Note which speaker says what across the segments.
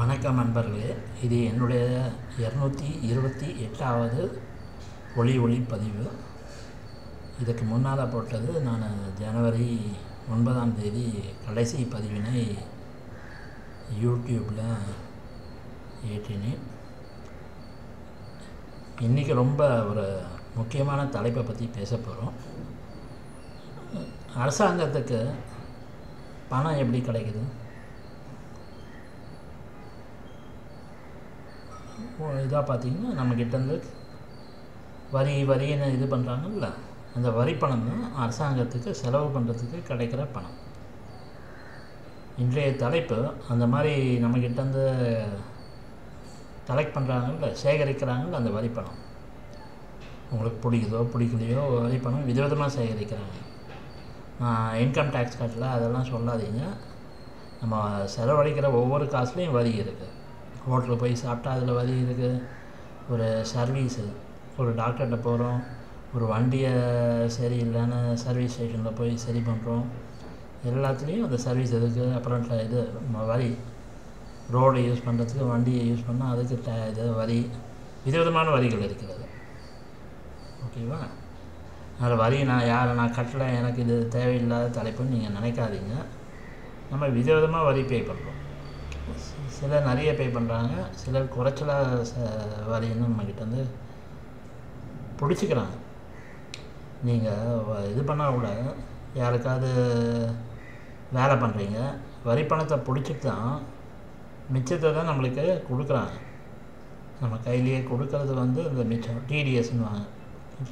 Speaker 1: வணக்கம் நண்பர்களே. இது என்னுடைய இரநூத்தி இருபத்தி எட்டாவது ஒளி ஒளி பதிவு இதுக்கு முன்னால் போட்டது நான் ஜனவரி ஒன்பதாம் தேதி கடைசி பதிவினை யூடியூப்பில் ஏற்றினேன். இன்றைக்கி ரொம்ப ஒரு முக்கியமான தலைப்பை பற்றி பேச போகிறோம் அரசாங்கத்துக்கு பணம் எப்படி கிடைக்குது? இதாக பார்த்தீங்கன்னா நம்மக்கிட்டேருந்து வரி வரின்னு இது பண்ணுறாங்கல்ல அந்த வரி பணம் தான் அரசாங்கத்துக்கு செலவு பண்ணுறதுக்கு கிடைக்கிற பணம். இன்றைய தலைப்பு அந்த மாதிரி நம்மக்கிட்டேருந்து கலெக்ட் பண்ணுறாங்கல்ல சேகரிக்கிறாங்கல்ல அந்த வரி பணம். உங்களுக்கு பிடிக்குதோ பிடிக்கலையோ வரி பணம் விதவிதமாக சேகரிக்கிறாங்க. இன்கம் டேக்ஸ் கட்டல அதெல்லாம் சொல்லாதீங்க. நம்ம செலவழிக்கிற ஒவ்வொரு காசுலேயும் வரி இருக்குது. ஹோட்டலில் போய் சாப்பிட்டா அதில் வரி இருக்குது. ஒரு சர்வீஸு ஒரு டாக்டர்கிட்ட போகிறோம் ஒரு வண்டியை சரியில்லைன்னு சர்வீஸ் ஸ்டேஷனில் போய் சரி பண்ணுறோம் எல்லாத்துலேயும் அந்த சர்வீஸ் இருக்குது அப்புறம் இது வரி ரோடு யூஸ் பண்ணுறதுக்கு வண்டியை யூஸ் பண்ணால் அதுக்கு ட இது வரி விதவிதமான வரிகள் இருக்கிறது ஓகேவா அதில் வரி நான் யாரை நான் கட்டலை எனக்கு இது தேவையில்லாத தலைப்புன்னு நீங்கள் நினைக்காதீங்க. நம்ம விதவிதமாக வரி பே பண்ணுறோம் சிலர் நிறைய பே பண்ணுறாங்க சிலர் குறைச்சலாக ச வரின்னு நம்மக்கிட்ட வந்து பிடிச்சிக்கிறாங்க. நீங்கள் இது பண்ணால் கூட யாருக்காவது வேலை பண்ணுறீங்க வரி பணத்தை பிடிச்சிட்டு தான் மிச்சத்தை தான் நம்மளுக்கு கொடுக்குறாங்க. நம்ம கையிலேயே கொடுக்கறது வந்து இந்த மிச்சம் டிடிஎஸ்னுவாங்க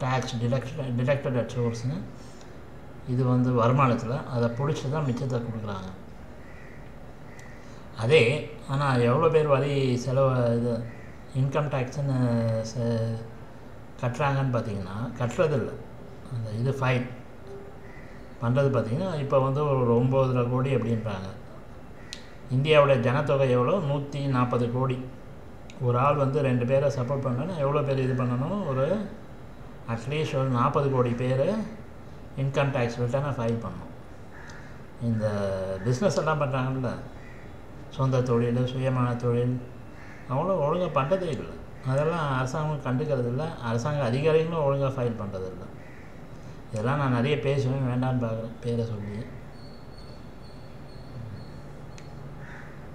Speaker 1: டேக்ஸ் டிடக்ஷன் டிடக்டட் அட் சோர்ஸ்னு இது வந்து வருமானத்தில் அதை பிடிச்சி தான் மிச்சத்தை கொடுக்குறாங்க. அதே ஆனால் எவ்வளோ பேர் வரி செலவு இது இன்கம் டேக்ஸுன்னு ச கட்டுறாங்கன்னு பார்த்தீங்கன்னா கட்டுறதில்ல. அந்த இது ஃபைன் பண்ணுறது பார்த்திங்கன்னா இப்போ வந்து ஒரு ஒம்பதரை கோடி அப்படின்றாங்க. இந்தியாவுடைய ஜனத்தொகை எவ்வளோ? நூற்றி நாற்பது கோடி. ஒரு ஆள் வந்து ரெண்டு பேரை சப்போர்ட் பண்ணனா எவ்வளோ பேர் இது பண்ணணும்? ஒரு அட்லீஸ்ட் ஒரு நாற்பது கோடி பேர் இன்கம் டேக்ஸ் ரிட்டர்னை ஃபைல் பண்ணணும். இந்த பிஸ்னஸ் எல்லாம் பண்ணுறாங்கல்ல சொந்த தொழில் சுயமான தொழில் அவங்களும் ஒழுங்காக பண்ணுறதே இல்லை. அதெல்லாம் அரசாங்கம் கண்டுக்கிறது இல்லை. அரசாங்க அதிகாரிகளும் ஒழுங்காக ஃபைல் பண்ணுறது இல்லை. இதெல்லாம் நான் நிறைய பேசுவேன். வேண்டான்னு பார்க்குறேன் பேரை சொல்லி.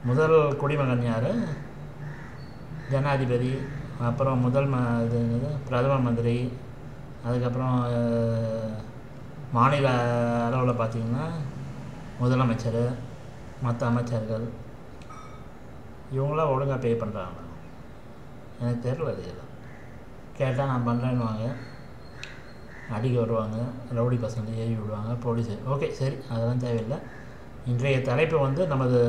Speaker 1: முதல் குடிமகன் யார்? ஜனாதிபதி. அப்புறம் முதல் ம இது பிரதம மந்திரி. அதுக்கப்புறம் மாநில அளவில் பார்த்திங்கன்னா முதலமைச்சர் மற்ற அமைச்சர்கள். இவங்களாம் ஒழுங்காக பே பண்ணுறாங்களா எனக்கு தெரில அது கேட்டால் நான் பண்ணுறேன்னுவாங்க அடிக்க வருவாங்க. ரவுடி பசங்க ஏறி விடுவாங்க. போலீஸ் ஓகே சரி. அதெல்லாம் தேவையில்லை. இன்றைய தலைப்பு வந்து நமது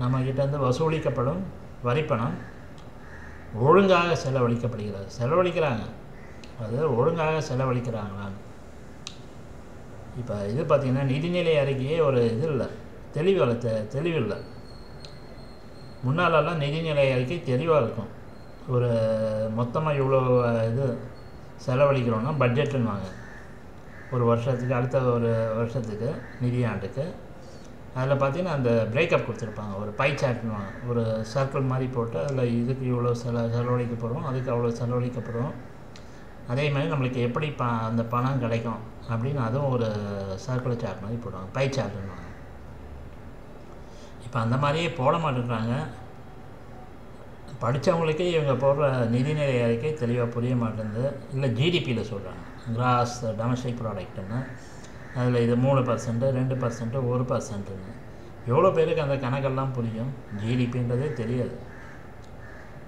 Speaker 1: நம்மக்கிட்டேருந்து வசூலிக்கப்படும் வரிப்பணம் ஒழுங்காக செலவழிக்கப்படுகிறது. செலவழிக்கிறாங்க. அது ஒழுங்காக செலவழிக்கிறாங்களான்னு இப்போ இது பார்த்திங்கன்னா நிதிநிலை அறிக்கையே ஒரு இது இல்லை. தெளிவு இல்லை தெ தெளிவு இல்லை. முன்னாலெல்லாம் நிதிநிலை அறிக்கை தெளிவாக இருக்கும். ஒரு மொத்தமாக இவ்வளோ இது செலவழிக்கிறோன்னா பட்ஜெட்டுன்னுவாங்க. ஒரு வருஷத்துக்கு அடுத்த ஒரு வருஷத்துக்கு நிதியாண்டுக்கு அதில் பார்த்தீங்கன்னா அந்த பிரேக்கப் கொடுத்துருப்பாங்க. ஒரு பை சார்ட்னுவாங்க ஒரு சர்க்கிள் மாதிரி போட்டு அதில் இதுக்கு இவ்வளோ செல செலவழிக்க போகிறோம் அதுக்கு அவ்வளோ செலவழிக்க போகிறோம் அதே மாதிரி நம்மளுக்கு எப்படி ப அந்த பணம் கிடைக்கும் அப்படின்னு அதுவும் ஒரு சர்க்கிள் சார்ட் மாதிரி போடுவாங்க. பை சார்ட்னுவாங்க இப்போ அந்த மாதிரியே போட மாட்டேங்கிறாங்க படித்தவங்களுக்கே இவங்க போடுற நிதிநிலை அறிக்கை தெளிவாக புரிய மாட்டேங்குது இல்லை ஜிடிபியில் சொல்கிறாங்க கிராஸ் டொமஸ்டிக் ப்ராடக்ட்டுன்னு அதில் இது மூணு பர்சன்ட்டு ரெண்டு பர்சன்ட்டு ஒரு பர்சன்ட்டுன்னு எவ்வளோ பேருக்கு அந்த கணக்கெல்லாம் புரியும்? ஜிடிபின்றதே தெரியாது.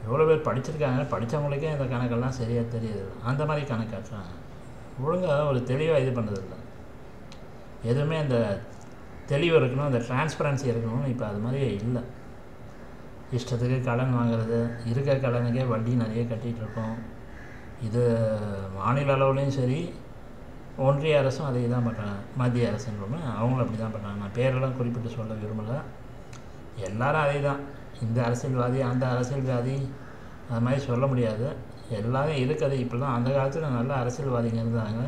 Speaker 1: எவ்வளோ பேர் படிச்சிருக்காங்க? படித்தவங்களுக்கே அந்த கணக்கெல்லாம் சரியாக தெரியுது. அந்த மாதிரி கணக்காட்டுறாங்க. ஒழுங்காக ஒரு தெளிவாக இது பண்ணுறதில்ல எதுவுமே அந்த தெளிவு இருக்கணும் அந்த டிரான்ஸ்பரன்சி இருக்கணும்னு இப்போ அது மாதிரியே இல்லை. இஷ்டத்துக்கு கடன் வாங்குறது இருக்க கடனுக்கே வட்டி நிறைய கட்டிகிட்ருக்கோம் இது மாநில அளவுலேயும் சரி ஒன்றிய அரசும் அதே தான் பண்ணுறாங்க மத்திய அரசுன்றவங்க அவங்களும் அப்படி தான் பண்ணுறாங்க நான் பேரெல்லாம் குறிப்பிட்டு சொல்ல விரும்பலை. எல்லாரும் அதே தான் இந்த அரசியல்வாதி அந்த அரசியல்வாதி அது மாதிரி சொல்ல முடியாது. எல்லாரும் இருக்கிறது இப்போலாம் அந்த காலத்தில் நல்ல அரசியல்வாதிங்க இருந்தாங்க.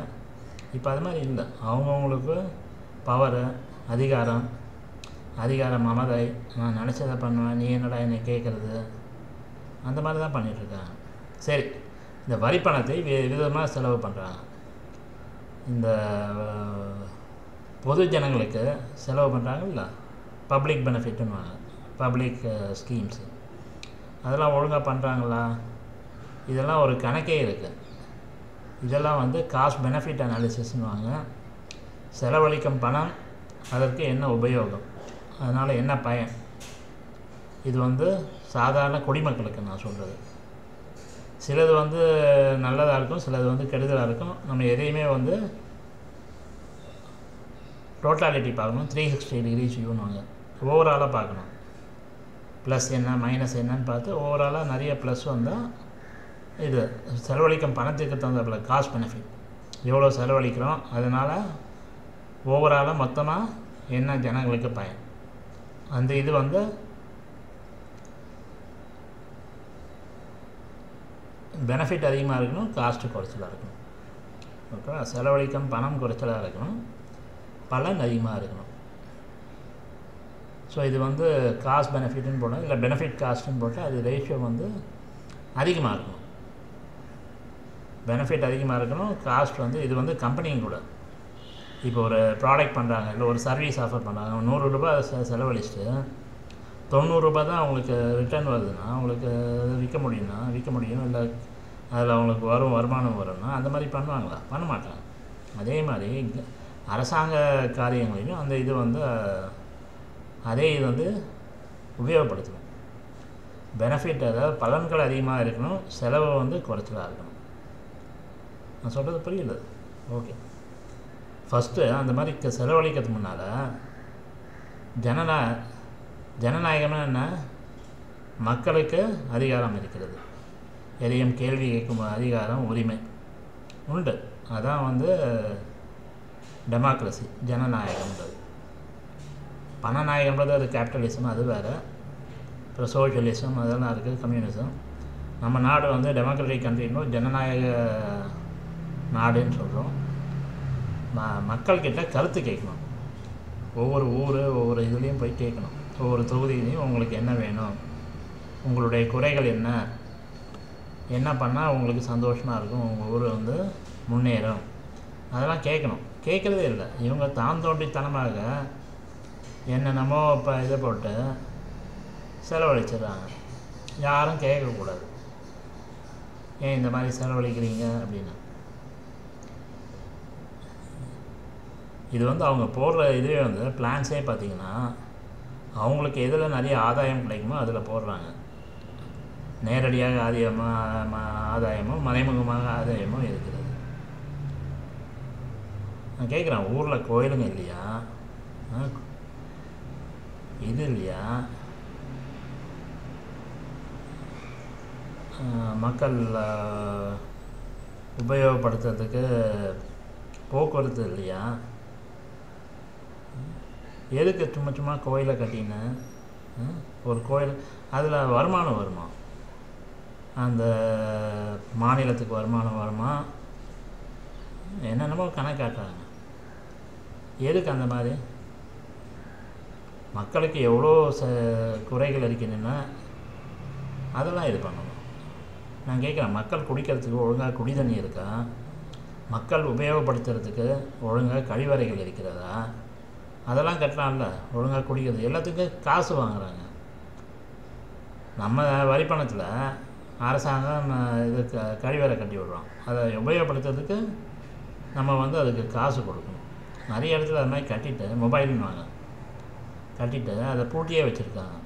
Speaker 1: இப்போ அது மாதிரி இல்லை. அவங்கவுங்களுக்கு பவரு அதிகாரம் அதிகார மமதை நான் நினச்சதை பண்ணுவேன் நீ என்னடா என்னை கேட்குறது அந்த மாதிரி தான் பண்ணிகிட்ருக்காங்க சரி இந்த வரி பணத்தை வி விதமாக செலவு பண்ணுறாங்க இந்த பொது ஜனங்களுக்கு செலவு பண்ணுறாங்கல்ல பப்ளிக் பெனிஃபிட்டுன்னுவாங்க பப்ளிக் ஸ்கீம்ஸு. அதெல்லாம் ஒழுங்காக பண்ணுறாங்களா இதெல்லாம் ஒரு கணக்கே இருக்குது இதெல்லாம் வந்து காஸ்ட் பெனிஃபிட் அனாலிசிஸ்னுவாங்க செலவழிக்கும் பணம் அதற்கு என்ன உபயோகம்? அதனால் என்ன பயன்? இது வந்து சாதாரண குடிமக்களுக்கு நான் சொல்கிறது சிலது வந்து நல்லதாக இருக்கும் சிலது வந்து கெடுதலாக இருக்கும். நம்ம எதையுமே வந்து டோட்டாலிட்டி பார்க்கணும். த்ரீ சிக்ஸ்டி டிகிரிஸ் வியூனுவாங்க ஓவராலாக பார்க்கணும். ப்ளஸ் என்ன மைனஸ் என்னன்னு பார்த்து ஓவராலாக நிறைய ப்ளஸ் வந்தால் இது செலவழிக்கும் பணத்துக்கு தகுந்த காஸ்ட் பெனிஃபிட் எவ்வளோ செலவழிக்கிறோம் அதனால் ஓவராலாக மொத்தமாக என்ன ஜனங்களுக்கு பயன்? அந்த இது வந்து பெனிஃபிட் அதிகமாக இருக்கணும் காஸ்ட்டு குறைச்சலாக இருக்கணும். ஓகே செலவழிக்கும் பணம் குறைச்சலாக இருக்கணும் பலன் அதிகமாக இருக்கணும். ஸோ இது வந்து காஸ்ட் பெனிஃபிட்னு போட்டால் இல்லை பெனிஃபிட் காஸ்ட்டுன்னு போட்டால் அது ரேஷியோ வந்து அதிகமாக இருக்கணும். பெனிஃபிட் அதிகமாக இருக்கணும் காஸ்ட் வந்து இது வந்து கம்பெனியும் கூட. இப்போ ஒரு ப்ராடக்ட் பண்ணுறாங்க இல்லை ஒரு சர்வீஸ் ஆஃபர் பண்ணுறாங்க நூறு ரூபாய் செ செலவழிச்சிட்டு தொண்ணூறுரூபா தான் அவங்களுக்கு ரிட்டர்ன் வருதுன்னா அவங்களுக்கு விற்க முடியும்னா விற்க முடியும் இல்லை அதில் அவங்களுக்கு வரும் வருமானம் வரும்னா அந்த மாதிரி பண்ணுவாங்களா? பண்ண மாட்டாங்க. அதே மாதிரி அரசாங்க காரியங்களையும் அந்த இது வந்து அதே இது வந்து உபயோகப்படுத்தணும். பெனிஃபிட் அதாவது பலன்கள் அதிகமாக இருக்கணும் செலவை வந்து குறைச்சலாக இருக்கணும். நான் சொல்கிறது புரியல? ஓகே. ஃபஸ்ட்டு அந்த மாதிரி க- செலவழிக்கிறதுக்கு முன்னால் ஜனநா ஜனநாயகம்னா என்ன? மக்களுக்கு அதிகாரம் இருக்கிறது. எதையும் கேள்வி கேட்கும் அதிகாரம் உரிமை உண்டு. அதான் வந்து டெமோக்ரஸி ஜனநாயகம்ன்றது. பணநாயகம்ன்றது அது கேபிட்டலிசம் அது வேறு. அப்புறம் சோஷியலிசம் அதெல்லாம் இருக்குது கம்யூனிசம் நம்ம நாடு வந்து டெமோக்ராட்டிக் கண்ட்ரின்னு ஜனநாயக நாடுன்னு சொல்கிறோம் ம மக்கள்கிட்ட கருத்து கேட்கணும். ஒவ்வொரு ஊர் ஒவ்வொரு இதுலேயும் போய் கேட்கணும். ஒவ்வொரு தொகுதியிலையும் உங்களுக்கு என்ன வேணும்? உங்களுடைய குறைகள் என்ன? என்ன பண்ணால் உங்களுக்கு சந்தோஷமாக இருக்கும்? உங்கள் ஊர் வந்து முன்னேறும். அதெல்லாம் கேட்கணும். கேட்குறதே இல்லை. இவங்க தான் தோண்டித்தனமாக என்னென்னமோ இப்போ இதை போட்டு செலவழிச்சிடுறாங்க. யாரும் கேட்கக்கூடாது. ஏன் இந்த மாதிரி செலவழிக்கிறீங்க அப்படின்னு. இது வந்து அவங்க போடுற இதுவே வந்து பிளான்ஸே பார்த்தீங்கன்னா அவங்களுக்கு எதில் நிறைய ஆதாயம் கிடைக்குமோ அதில் போடுறாங்க. நேரடியாக ஆதாயமாக ம- ஆதாயமும் மறைமுகமாக ஆதாயமும் இருக்கிறது. நான் கேட்குறேன் ஊரில் கோயிலுங்க இல்லையா? இது இல்லையா? மக்கள் உபயோகப்படுத்துறதுக்கு போக்குவரத்து இல்லையா? எதுக்கு சும்மா சும்மா கோயிலை கட்டின்னு ஒரு கோயில் அதில் வருமானம் வருமா? அந்த மாநிலத்துக்கு வருமானம் வருமா? என்னென்னமோ கணக்காட்டுறாங்க எதுக்கு அந்த மாதிரி? மக்களுக்கு எவ்வளோ ச குறைகள் இருக்குதுன்னா அதெல்லாம் இது பண்ணணும். நான் கேட்குறேன் மக்கள் குடிக்கிறதுக்கு ஒழுங்காக குடி தண்ணி இருக்கா? மக்கள் உபயோகப்படுத்துறதுக்கு ஒழுங்காக கழிவறைகள் இருக்கிறதா? அதெல்லாம் கட்டலாம்ல. ஒழுங்காக குடிக்கிறது. எல்லாத்துக்கும் காசு வாங்குறாங்க. நம்ம வரி பணத்தில் அரசாங்கம் இது க- கழிவறை கட்டி விடுறோம். அதை உபயோகப்படுத்துறதுக்கு நம்ம வந்து அதுக்கு காசு கொடுக்கணும். நிறைய இடத்துல அது மாதிரி கட்டிட்டு மொபைல்னுவாங்க கட்டிட்டு அதை பூட்டியே வச்சுருக்காங்க.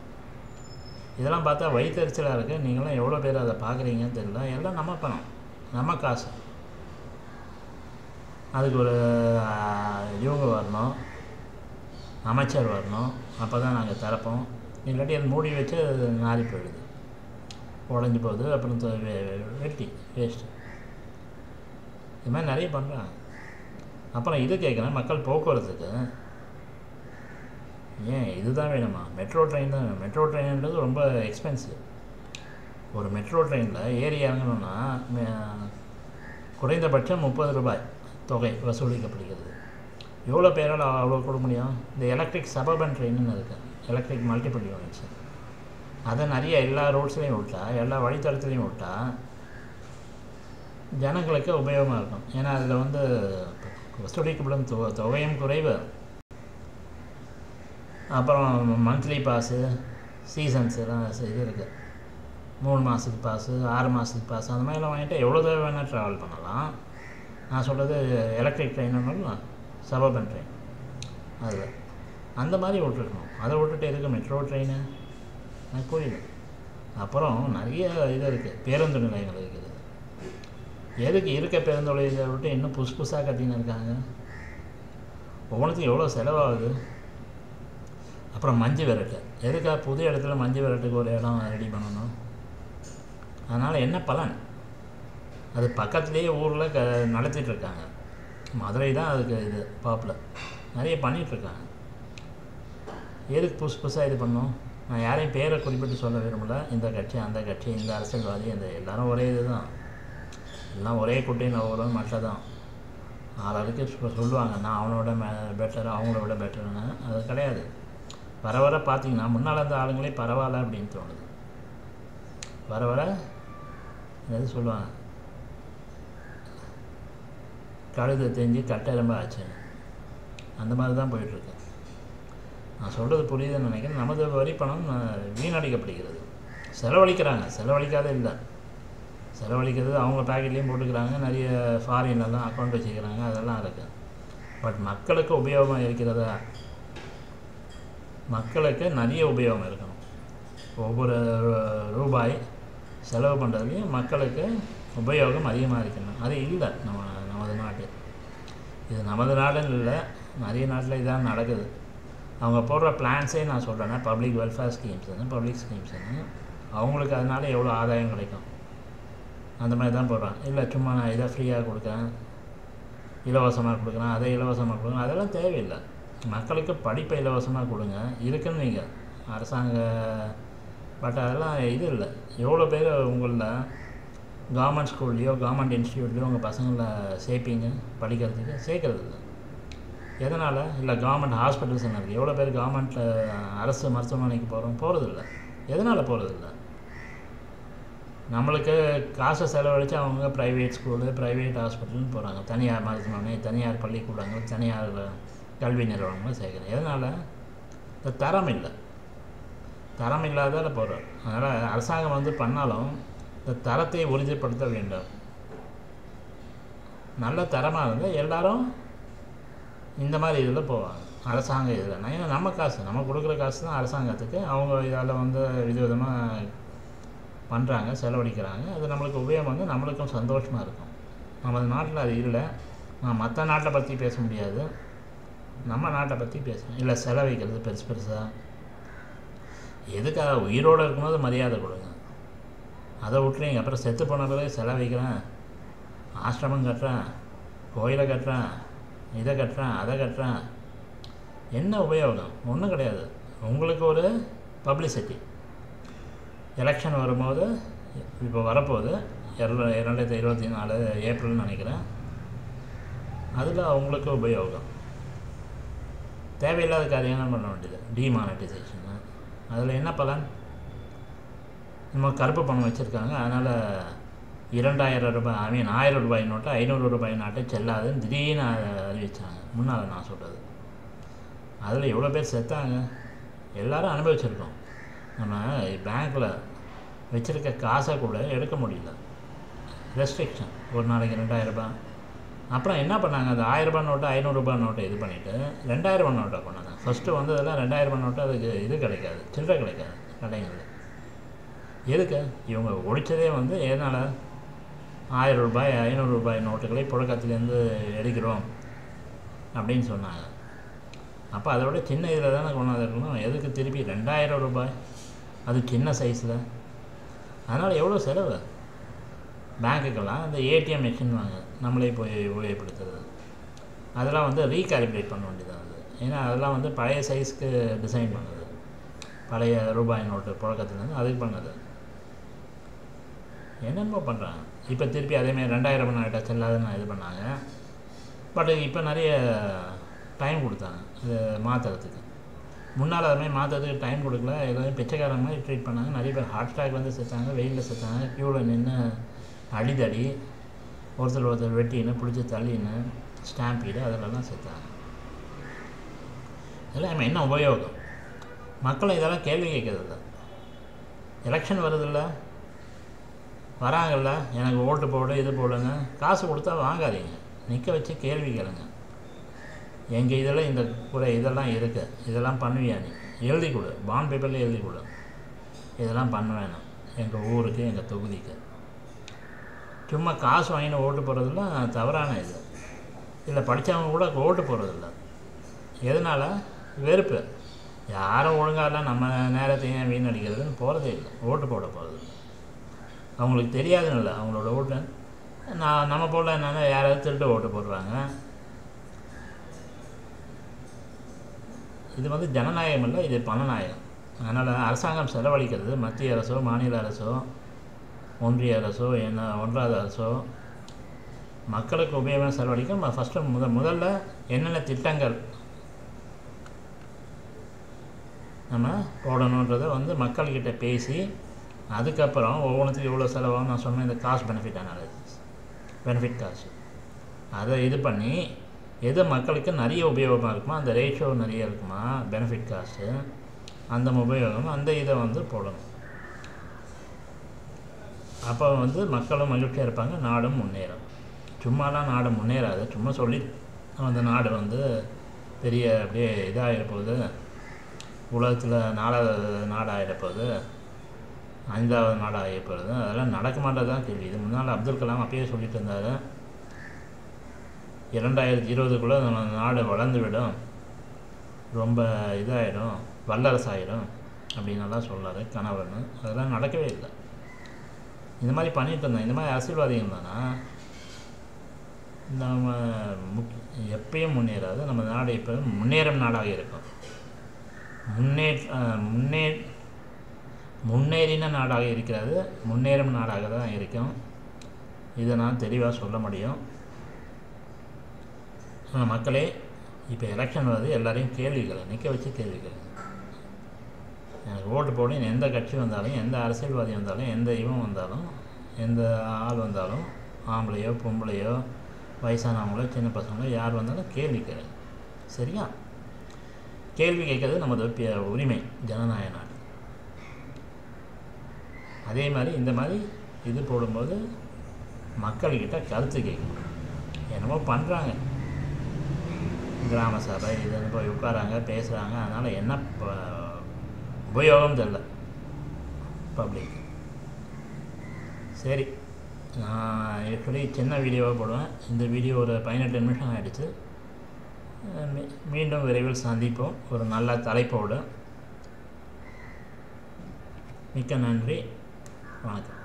Speaker 1: இதெல்லாம் பார்த்தா வயிற்றுச்சலாக இருக்குது நீங்களாம் எவ்வளோ பேர் அதை பார்க்குறீங்கன்னு தெரியல. எல்லாம் நம்ம பணம். நம்ம காசு. அதுக்கு ஒரு இவங்க வரணும். அமைச்சர் வரணும். அப்போ தான் நாங்கள் திறப்போம். இல்லாட்டி அது மூடி வச்சு அது நாரி போயிடுது. உடஞ்சி போகுது. அப்புறம் வெட்டி வேஸ்ட்டு இது மாதிரி நிறைய பண்ணுறான் அப்புறம் இது கேட்குறேன் மக்கள் போக்குவரத்துக்கு. ஏன்? இதுதான் வேணுமா? மெட்ரோ ட்ரெயின் தான் வேணும். மெட்ரோ ட்ரெயின்ன்றது ரொம்ப எக்ஸ்பென்சிவ் ஒரு மெட்ரோ ட்ரெயினில் ஏறி இறங்கணுன்னா குறைந்தபட்சம் முப்பது ரூபாய் தொகை வசூலிக்கப்படுகிறது. எவ்வளோ பேரால் அவ்வளோ கொடுக்க முடியும்? இந்த எலக்ட்ரிக் சபர்பன் ட்ரெயின்னு இருக்குது எலக்ட்ரிக் மல்டிபிள் யூனிட்ஸ் அதை நிறைய எல்லா ரோட்ஸ்லேயும் விட்டா எல்லா வழித்தடத்துலையும் விட்டா ஜனங்களுக்கு உபயோகமாக இருக்கும். ஏன்னா அதில் வந்து வசூலிக்கப்படும் தொ தொகையும் குறைவு. அப்புறம் மந்த்லி பாஸு சீசன்ஸ் எல்லாம் இது இருக்குது மூணு மாதத்துக்கு பாஸு ஆறு மாதத்துக்கு பாஸ் அந்த மாதிரிலாம் வாங்கிட்டு எவ்வளோ தூரம் வேணால் ட்ராவல் பண்ணலாம். நான் சொல்கிறது எலக்ட்ரிக் ட்ரெயின்னு சபர்பன் ட்ரெயின் அதில் அந்த மாதிரி விட்டுருக்கணும் அதை விட்டுட்டு எதுக்கு மெட்ரோ ட்ரெயின் எனக்கு புரியல அப்புறம் நிறைய இது இருக்குது பேருந்து நிலையங்கள் இருக்குது. எதுக்கு இருக்க பேருந்து நிலையத்தை விட்டு இன்னும் புதுசு புதுசாக கட்டின்னு இருக்காங்க? ஒவ்வொன்றுத்தையும் எவ்வளோ செலவாகுது? அப்புறம் மஞ்சு விரட்டு. எதுக்காக புது இடத்துல மஞ்சு விரட்டுக்கு ஒரு இடம் ரெடி பண்ணணும்? அதனால் என்ன பலன்? அது பக்கத்துலேயே ஊரில் க நடத்திட்டு இருக்காங்க. மதுரை தான் அதுக்கு இது பாப்புலர் நிறைய பண்ணிகிட்ருக்காங்க எதுக்கு புதுசு புதுசாக இது பண்ணணும்? நான் யாரையும் பேரை குறிப்பிட்டு சொல்ல விரும்பல. இந்த கட்சி அந்த கட்சி இந்த அரசியல்வாதி இந்த எல்லாரும் ஒரே இது தான் எல்லாம் ஒரே குட்டையில் ஒவ்வொரு மட்டும் தான் ஆளாளுக்கு சொல்லுவாங்க. நான் அவனோட மே பெட்டர் அவங்கள விட பெட்டர்னு அது கிடையாது. வர வர பார்த்தீங்கன்னா முன்னால் இருந்த ஆளுங்களே பரவாயில்ல அப்படின்னு தோணுது. வர வர எது சொல்லுவாங்க? கழுதை தெரிஞ்சு கட்டெரும்பு ஆச்சு. அந்த மாதிரி தான் போயிட்டுருக்கு. நான் சொல்கிறது புரியுதுன்னு நினைக்கிறேன். நமது வரி பணம் வீணடிக்கப்படுகிறது. செலவழிக்கிறாங்க. செலவழிக்காத இல்லை. செலவழிக்கிறது அவங்க பேக்கெட்லேயும் போட்டுக்கிறாங்க. நிறைய ஃபாரின்லலாம் அக்கௌண்ட் வச்சுக்கிறாங்க. அதெல்லாம் இருக்குது பட் மக்களுக்கு உபயோகம் இருக்கிறதா? மக்களுக்கு நிறைய உபயோகம் இருக்கணும். ஒவ்வொரு ரூபாய் செலவு பண்ணுறதுலையும் மக்களுக்கு உபயோகம் அதிகமாக இருக்கணும். அது இல்லை. நம்ம இது நமது நாடுன்னு இல்லை நிறைய நாட்டில் இதான் நடக்குது. அவங்க போடுற பிளான்ஸே நான் சொல்கிறேன்னா பப்ளிக் வெல்ஃபேர் ஸ்கீம்ஸ்னு பப்ளிக் ஸ்கீம்ஸ்னு அவங்களுக்கு அதனால எவ்வளோ ஆதாயம் கிடைக்கும்? அந்த மாதிரி தான் போடுறான் இல்லை சும்மா நான் இதை ஃப்ரீயாக கொடுக்குறேன் இலவசமாக கொடுக்குறேன் அதை இலவசமாக கொடுக்குறேன் அதெல்லாம் தேவையில்லை. மக்களுக்கு படிப்பை இலவசமாக கொடுங்க. இருக்குன்னு வைங்க அரசாங்க பட் அதெல்லாம் இது இல்லை. எவ்வளோ பேர் உங்களில் கவர்மெண்ட் ஸ்கூல்லையோ கவர்மெண்ட் இன்ஸ்டியூட்லேயோ உங்கள் பசங்களை சேர்ப்பீங்க படிக்கிறதுக்கு? சேர்க்கறது இல்லை எதனால்? இல்லை கவர்மெண்ட் ஹாஸ்பிட்டல்ஸ் என்ன இருக்குது எவ்வளோ பேர் கவர்மெண்ட்டில் அரசு மருத்துவமனைக்கு போகிறோம் போகிறதில்ல எதனால் போகிறதில்ல நம்மளுக்கு காசை செலவழித்து அவங்க ப்ரைவேட் ஸ்கூலு ப்ரைவேட் ஹாஸ்பிட்டல்னு போகிறாங்க தனியார் மருத்துவமனை தனியார் பள்ளிக்கூடங்கள் தனியார் கல்வி நிறுவனங்கள் சேர்க்குறேன். எதனால்? இந்த தரம் இல்லை. தரம் இல்லாதால் போகிறார் அதனால் அரசாங்கம் வந்து பண்ணாலும் இந்த தரத்தை உறுதிப்படுத்த வேண்டும். நல்ல தரமாக இருந்தால் எல்லாரும் இந்த மாதிரி இதில் போவாங்க. அரசாங்க இதில் ஏன்னா நம்ம காசு நம்ம கொடுக்குற காசு தான் அரசாங்கத்துக்கு. அவங்க இதால் வந்து விதவிதமாக பண்ணுறாங்க செலவழிக்கிறாங்க. அது நம்மளுக்கு உபயோகம் வந்து நம்மளுக்கும் சந்தோஷமாக இருக்கும். நமது நாட்டில் அது இல்லை. நான் மற்ற நாட்டை பற்றி பேச முடியாது. நம்ம நாட்டை பற்றி பேசுகிறேன் இல்லை செலவழிக்கிறது பெருசு பெருசாக எதுக்காக உயிரோடு இருக்கும்போது மரியாதை கொடுங்க. அதை விட்டுறீங்க அப்புறம் செத்து போன பிறகு செலவழிக்கிறேன் ஆசிரமம் கட்டுறேன். கோயிலை கட்டுறேன். இதை கட்டுறேன் அதை கட்டுறேன். என்ன உபயோகம்? ஒன்றும் கிடையாது. உங்களுக்கு ஒரு பப்ளிசிட்டி எலெக்ஷன் வரும்போது இப்போ வரப்போகுது. இர இரண்டாயிரத்தி இருபத்தி நாலு ஏப்ரல்னு நினைக்கிறேன். அதில் அவங்களுக்கு உபயோகம். தேவையில்லாத காரியங்கள் பண்ண வேண்டியது. டிமானடைசேஷனு அதில் என்ன பலன்? நம்ம கருப்பு பணம் வச்சுருக்காங்க. அதனால் இரண்டாயிரம் ரூபாய் ஐ மீன் ஆயிரம் ரூபாய் நோட்டு ஐநூறு ரூபாய் நாட்டை செல்லாதுன்னு திடீர்னு அறிவித்தாங்க அறிவிச்சாங்க முன்னால் நான் சொல்கிறது அதில் எவ்வளோ பேர் செத்தாங்க? எல்லோரும் அனுபவிச்சிருக்கோம். நம்ம பேங்க்கில் வச்சுருக்க காசை கூட எடுக்க முடியல. ரெஸ்ட்ரிக்ஷன் ஒரு நாளைக்கு ரெண்டாயிரம் ரூபாய். அப்புறம் என்ன பண்ணாங்க? அந்த ஆயிரரூபா நோட்டு ஐநூறுரூபா நோட்டை இது பண்ணிவிட்டு ரெண்டாயிரரூபா நோட்டை பண்ணாங்க ஃபஸ்ட்டு வந்ததெல்லாம் ரெண்டாயிரரூபா நோட்டு அதுக்கு இது கிடைக்காது. சில்லறை கிடைக்காது. கடைகளில். எதுக்கு? இவங்க ஒழிச்சதே வந்து எதனால்? ஆயிரம் ரூபாய் ஐநூறு ரூபாய் நோட்டுகளை புழக்கத்துலேருந்து எடுக்கிறோம் அப்படின்னு சொன்னாங்க. அப்போ அதை விட சின்ன இதில் தானே கொண்டாந்து இருக்கணும் எதுக்கு திருப்பி ரெண்டாயிரம் ரூபாய்? அது சின்ன சைஸில். அதனால் எவ்வளோ செலவு? பேங்க்குக்கெல்லாம் இந்த ஏடிஎம் மிஷின் வாங்க நம்மளே போய் உபயோகப்படுத்துறது. அதெல்லாம் வந்து ரீகாலிப்ரேட் பண்ண வேண்டியதாக அது. ஏன்னா அதெல்லாம் வந்து பழைய சைஸ்க்கு டிசைன் பண்ணுது. பழைய ரூபாய் நோட்டு புழக்கத்துலேருந்து அதுக்கு பண்ணுது. என்னென்னமோ பண்ணுறாங்க இப்போ திருப்பி அதேமாதிரி ரெண்டாயிரம் நாட்டை செல்லாதுன்னு இது பண்ணாங்க. பட் இப்போ நிறைய டைம் கொடுத்தாங்க. இது மாற்றுறதுக்கு முன்னால் அதுமாதிரி மாற்றுறதுக்கு டைம் கொடுக்கல. எல்லாரும் பிச்சைக்காரங்க மாதிரி ட்ரீட் பண்ணாங்க. நிறைய பேர் ஹார்ட் அட்டாக் வந்து செத்தாங்க வெயிலில் செத்தாங்க. க்யூவில் நின்று அடிதடி ஒருத்தர் ஒருத்தர் வெட்டின்னு பிடிச்சி தள்ளின்னு ஸ்டாம்பீடு அதெல்லாம் செத்தாங்க. இதெல்லாம் என்ன உபயோகம்? மக்களை இதெல்லாம் கேள்வி கேட்கறதில்ல. எலெக்ஷன் வருதில்ல. வராங்கள்ல எனக்கு ஓட்டு போடு இது போடுங்க காசு கொடுத்தா வாங்காதீங்க. நிற்க வச்சு கேள்வி கேளுங்க. எங்கள் இதில் இந்த கூட இதெல்லாம் இருக்குது இதெல்லாம் பண்ணுவியா நீ? எழுதி கொடு. பாண்ட் பேப்பரில் எழுதி கொடு. இதெல்லாம் பண்ண வேணும். எங்கள் ஊருக்கு எங்கள் தொகுதிக்கு. சும்மா காசு வாங்கின ஓட்டு போடுறதுலாம் தவறான இது. இல்லை படித்தவங்க கூட ஓட்டு போடுறதில்ல. எதனால்? வெறுப்பு. யாரும் ஒழுங்காக நம்ம நேரத்தையும் வீணடிக்கிறதுன்னு போகிறதே இல்லை. ஓட்டு போட போகிறது அவங்களுக்கு தெரியாதுன்னு இல்லை அவங்களோட ஓட்டு. நான் நம்ம போல என்னென்னா யாராவது திருட்டு ஓட்டு போடுறாங்க. இது வந்து ஜனநாயகம் இல்லை இது பணநாயகம். அதனால் அரசாங்கம் செலவழிக்கிறது மத்திய அரசோ மாநில அரசோ ஒன்றிய அரசோ என்ன ஒன்றாவது அரசோ மக்களுக்கு உபயோகம் செலவழிக்க ஃபஸ்ட்டு முத முதல்ல என்னென்ன திட்டங்கள் நம்ம போடணுன்றதை வந்து மக்கள்கிட்ட பேசி அதுக்கப்புறம் ஒவ்வொன்றுத்துக்கும் எவ்வளோ செலவாகும் நான் சொன்னேன் இந்த cost benefit analysis benefit cost அதை இது பண்ணி எது மக்களுக்கு நிறைய உபயோகமாக இருக்குமோ அந்த ரேஷியோ நிறைய இருக்குமா பெனிஃபிட் காஸ்ட்டு அந்த உபயோகம் அந்த இதை வந்து போடணும். அப்போ வந்து மக்களும் மகிழ்ச்சியாக இருப்பாங்க நாடும் முன்னேறும். சும்மாலாம் நாடு முன்னேறாது சும்மா சொல்லி அந்த நாடு வந்து பெரிய அப்படியே இதாகிட போகுது உலகத்தில் நாலாவது நாடாகிட போகுது ஐந்தாவது நாடாக போகிறது அதெல்லாம் நடக்க மாட்டது தான் கேள்வி. இது முன்னால் அப்துல் கலாம் அப்பயே சொல்லிட்டு இருந்தார். இரண்டாயிரத்தி இருபதுக்குள்ளே நம்ம நாடு வளர்ந்து விடும் ரொம்ப இதாகிடும் வல்லரசாயிடும் அப்படின்னெல்லாம் சொல்லார் கணவர்னு. அதெல்லாம் நடக்கவே இல்லை. இந்த மாதிரி பண்ணிட்டு இருந்தேன். இந்த மாதிரி அரசியல்வாதிகள் இருந்தானா நம்ம முக் எப்பயும் முன்னேறாது. நம்ம நாடு இப்போ முன்னேறும் நாடாக இருக்கும். முன்னே முன்னே முன்னேறின நாடாக இருக்கிறது. முன்னேறும் நாடாக தான் இருக்கும். இதை நான் தெளிவாக சொல்ல முடியும். மக்களே இப்போ எலெக்ஷன் வருது. எல்லாரையும் கேள்விகளை நிற்க வச்சு கேள்விகள். எனக்கு ஓட்டு போட எந்த கட்சி வந்தாலும் எந்த அரசியல்வாதி வந்தாலும் எந்த இவன் வந்தாலும் எந்த ஆள் வந்தாலும் ஆம்பளையோ பொம்பளையோ வயசானவங்களோ சின்ன பசங்களோ யார் வந்தாலும் கேள்வி கேளு சரியா? கேள்வி கேட்கறது நமது உரிமை ஜனநாயக நாடு. அதே மாதிரி இந்த மாதிரி இது போடும்போது மக்கள்கிட்ட கருத்து கேட்கணும் என்னமோ பண்ணுறாங்க கிராம சபை இது போய் உட்காராங்க பேசுகிறாங்க அதனால் என்ன உபயோகம் தெரில பப்ளிக் சரி. நான் எப்படி சின்ன வீடியோவாக போடுவேன். இந்த வீடியோ ஒரு பதினெட்டு நிமிஷம் ஆகிடுச்சு மீண்டும் விரைவில் சந்திப்போம். ஒரு நல்ல தலைப்போடு. மிக்க நன்றி. வணக்கம்